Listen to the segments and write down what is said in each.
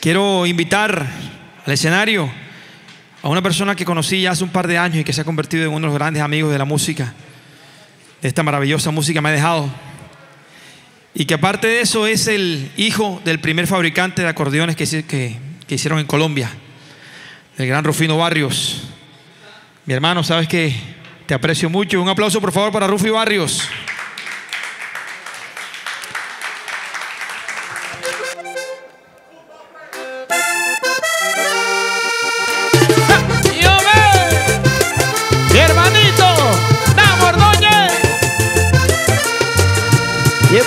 Quiero invitar al escenario a una persona que conocí ya hace un par de años y que se ha convertido en uno de los grandes amigos de la música, de esta maravillosa música me ha dejado. Y que aparte de eso es el hijo del primer fabricante de acordeones que, que, que hicieron en Colombia, el gran Rufino Barrios. Mi hermano, sabes que te aprecio mucho. Un aplauso por favor para Rufio Barrios.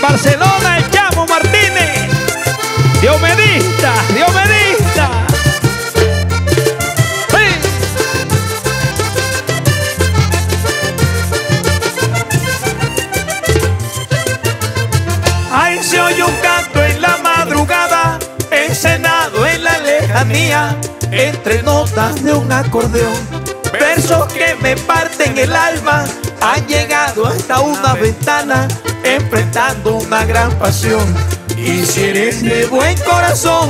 Barcelona el Chamo Martínez. Diomedista, Diomedista. Ay, se oye un canto en la madrugada, encenado en la lejanía, entre notas de un acordeón. Versos que me parten el alma, han llegado hasta una ventana, enfrentando una gran pasión. Y si eres de buen corazón,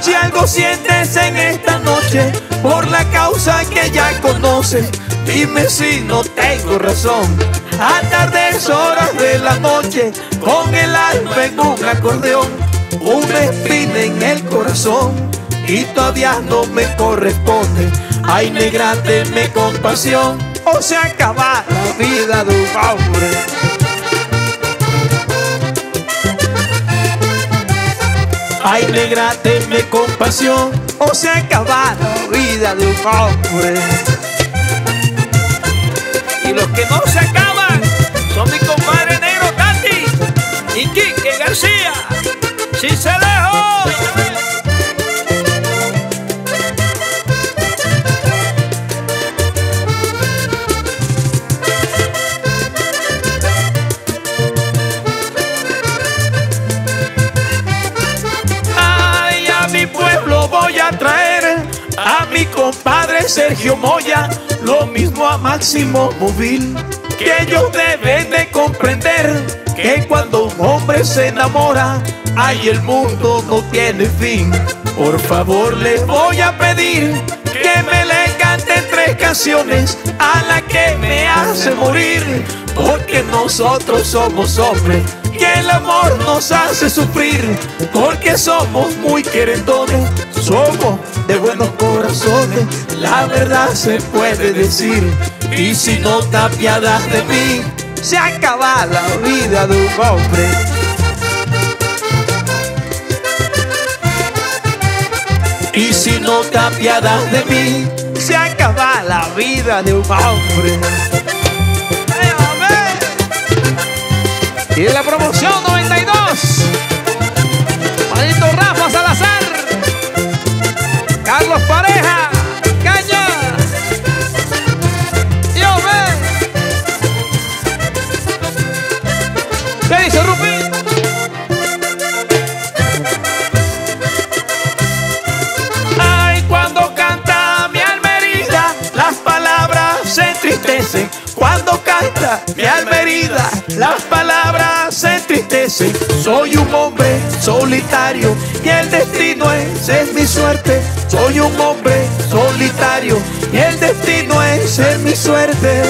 si algo sientes en esta noche, por la causa que ya conoces, dime si no tengo razón. A tardes horas de la noche, con el alma en un acordeón, una espina en el corazón, y todavía no me corresponde. Ay, negra, tenme compasión, o se acaba la vida de un hombre. Ay, negra, tenme compasión, o se acaba la vida de un hombre. Y los que no se acaban Sergio Moya, lo mismo a Máximo Móvil, que ellos deben de comprender que cuando un hombre se enamora, ay, el mundo no tiene fin. Por favor, les voy a pedir que me le canten tres canciones a la que me hace morir, porque nosotros somos hombres y el amor nos hace sufrir, porque somos muy querendones, somos la verdad se puede decir, y si no te apiadas de mí, se acaba la vida de un hombre. Y si no te apiadas de mí, se acaba la vida de un hombre. ¡Eh! Y la promoción 92, las palabras se entristecen. Soy un hombre solitario y el destino es, es mi suerte. Soy un hombre solitario y el destino es, es mi suerte.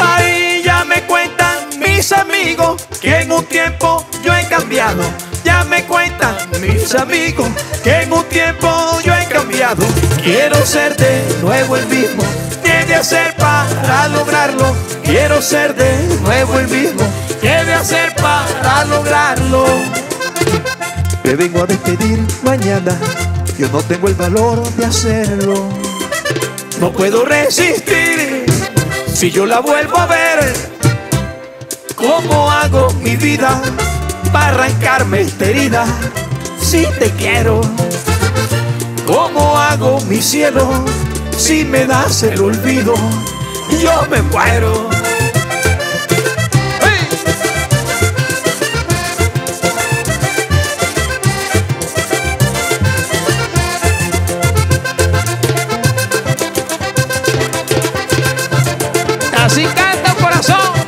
Ay, ya me cuentan mis amigos que en un tiempo yo he cambiado. Ya me cuentan mis amigos que en un tiempo yo he cambiado. Quiero ser de nuevo el mismo. ¿Qué de hacer para lograrlo? Quiero ser de nuevo el mismo. ¿Qué de hacer para lograrlo? Me vengo a despedir mañana. Yo no tengo el valor de hacerlo. No puedo resistir si yo la vuelvo a ver. ¿Cómo hago mi vida para arrancarme esta herida? Si te quiero. ¿Cómo hago mi cielo si me das el olvido? Yo me muero. Así canta corazón.